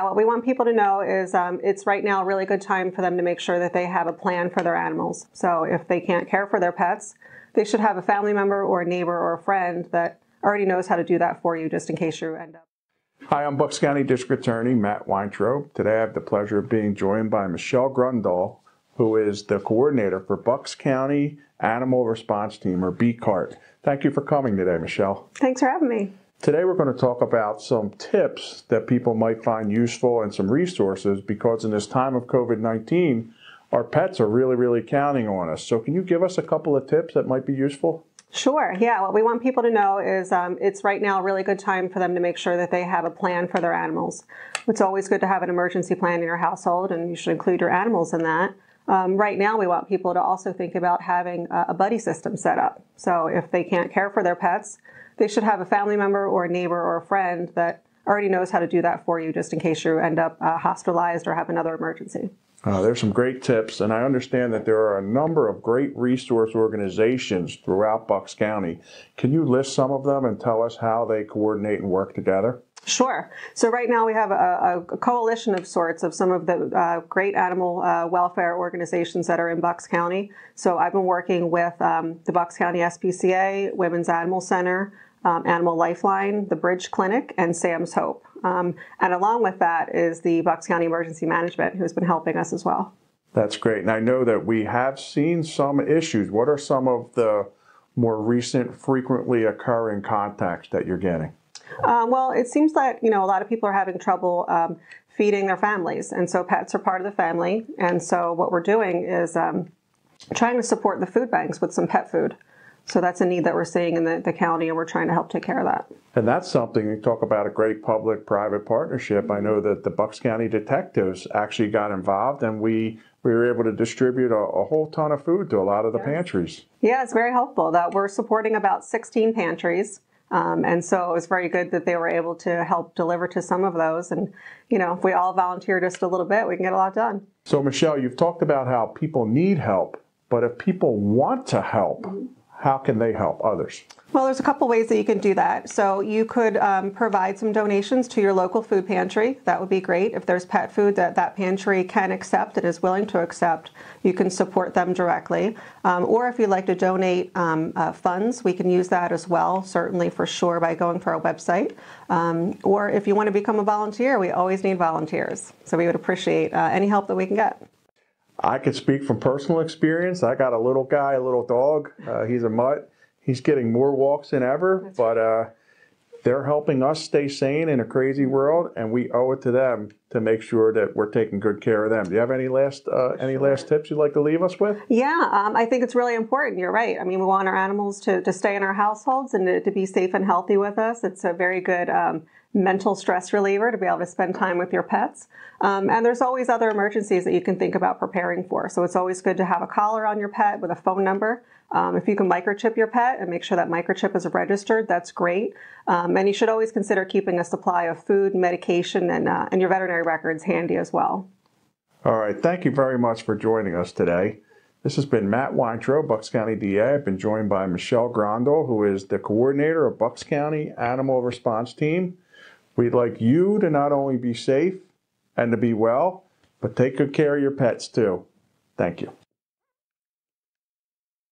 What we want people to know is um, it's right now a really good time for them to make sure that they have a plan for their animals. So if they can't care for their pets, they should have a family member or a neighbor or a friend that already knows how to do that for you just in case you end up. Hi, I'm Bucks County District Attorney Matt Weintraub. Today I have the pleasure of being joined by Michelle Grundahl, who is the coordinator for Bucks County Animal Response Team, or BCART. Thank you for coming today, Michelle. Thanks for having me. Today we're going to talk about some tips that people might find useful and some resources because in this time of COVID-19, our pets are really, really counting on us. So can you give us a couple of tips that might be useful? Sure. Yeah. What we want people to know is um, it's right now a really good time for them to make sure that they have a plan for their animals. It's always good to have an emergency plan in your household, and you should include your animals in that. Um, right now, we want people to also think about having a, buddy system set up. So if they can't care for their pets, they should have a family member or a neighbor or a friend that already knows how to do that for you just in case you end up uh, hospitalized or have another emergency. Uh, there's some great tips, and I understand that there are a number of great resource organizations throughout Bucks County. Can you list some of them and tell us how they coordinate and work together? Sure. So right now we have a, a coalition of sorts of some of the uh, great animal uh, welfare organizations that are in Bucks County. So I've been working with um, the Bucks County SPCA, Women's Animal Center, um, Animal Lifeline, the Bridge Clinic, and Sam's Hope. Um, and along with that is the Bucks County Emergency Management, who's been helping us as well. That's great. And I know that we have seen some issues. What are some of the more recent, frequently occurring contacts that you're getting? Um, well, it seems that you know a lot of people are having trouble um, feeding their families, and so pets are part of the family. And so what we're doing is um, trying to support the food banks with some pet food. So that's a need that we're seeing in the, the county, and we're trying to help take care of that. And that's something you talk about a great public-private partnership. I know that the Bucks County detectives actually got involved, and we we were able to distribute a, a whole ton of food to a lot of the pantries. Yeah, it's very helpful. That we're supporting about 16 pantries. Um, and so it was very good that they were able to help deliver to some of those. And, you know, if we all volunteer just a little bit, we can get a lot done. So, Michelle, you've talked about how people need help, but if people want to help, mm-hmm how can they help others? Well, there's a couple ways that you can do that. So you could um, provide some donations to your local food pantry. That would be great. If there's pet food that that pantry can accept, and is willing to accept, you can support them directly. Um, or if you'd like to donate um, uh, funds, we can use that as well, certainly for sure, by going to our website. Um, or if you want to become a volunteer, we always need volunteers. So we would appreciate uh, any help that we can get. I could speak from personal experience. I got a little guy, a little dog. Uh, he's a mutt. He's getting more walks than ever, That's but uh, they're helping us stay sane in a crazy world, and we owe it to them to make sure that we're taking good care of them. Do you have any last uh, any last tips you'd like to leave us with? Yeah, um, I think it's really important. You're right. I mean, we want our animals to, to stay in our households and to, to be safe and healthy with us. It's a very good. Um, mental stress reliever to be able to spend time with your pets. Um, and there's always other emergencies that you can think about preparing for. So it's always good to have a collar on your pet with a phone number. Um, if you can microchip your pet and make sure that microchip is registered, that's great. Um, and you should always consider keeping a supply of food, medication, and, uh, and your veterinary records handy as well. All right. Thank you very much for joining us today. This has been Matt Weintraub, Bucks County DA. I've been joined by Michelle Grundahl, who is the coordinator of Bucks County Animal Response Team. We'd like you to not only be safe and to be well, but take good care of your pets too. Thank you.